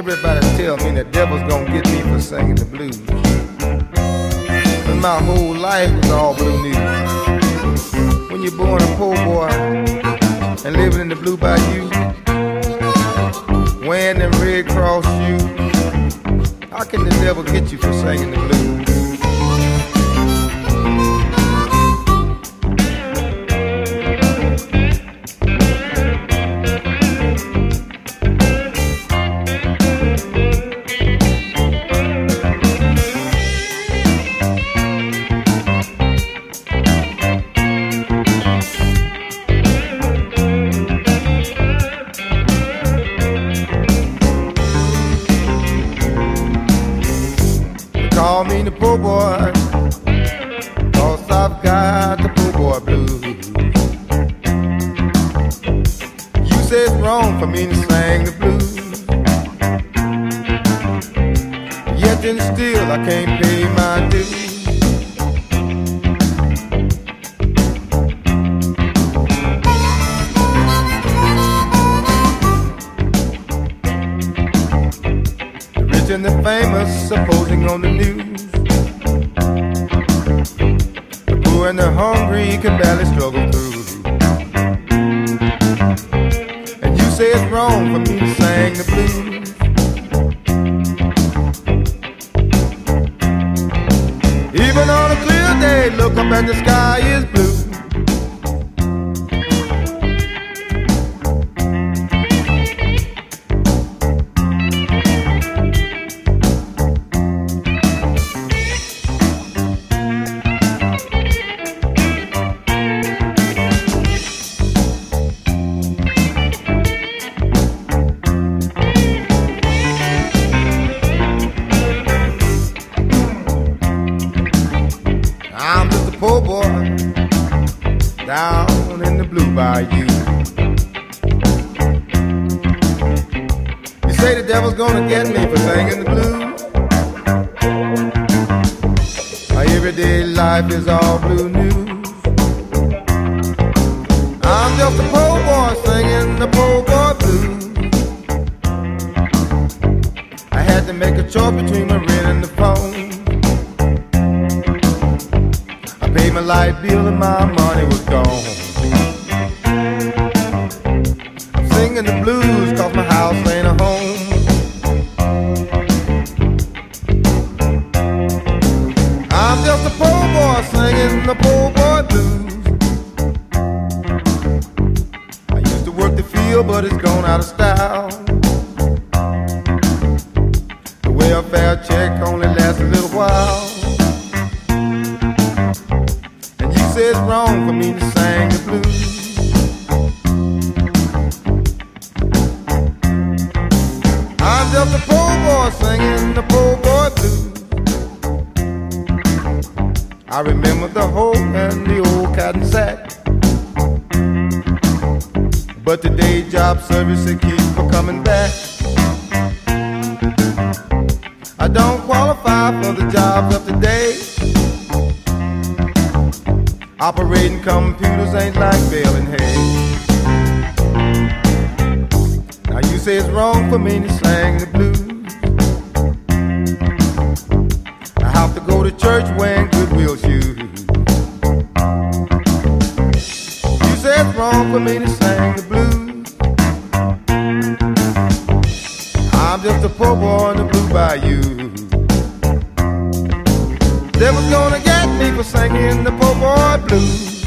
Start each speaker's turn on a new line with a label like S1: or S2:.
S1: Everybody tell me the devil's gonna get me for singing the blues. But my whole life was all blue news. When you're born a poor boy and living in the blue bayou, wearing them red cross shoes, how can the devil get you for singing the blues? Call me the poor boy, cause I've got the poor boy blues. You say it's wrong for me to sing the blues. Yet and still I can't pay my dues. Famous supposing on the news. The poor and the hungry can barely struggle through. And you say it's wrong for me to sing the blues. Even on a clear day, look up and the sky is blue. Blue bayou. You say the devil's gonna get me for singing the blues. My everyday life is all blue news. I'm just a poor boy singing the poor boy blues. I had to make a choice between my rent and the phone. I paid my light bill and my money was gone. Out of style. The welfare check only lasts a little while. And you say it's wrong for me to sing the blues. I'm just a poor boy singing the poor boy blues. I remember the hoe and the old cotton sack. But the day job service it keeps for coming back. I don't qualify for the jobs of today. Operating computers ain't like baling hay. Now you say it's wrong for me to sing the blues. I have to go to church wearing Goodwill it's wrong for me to sing the blues. I'm just a poor boy in the blue bayou. Devil's gonna get me for singing the poor boy blues.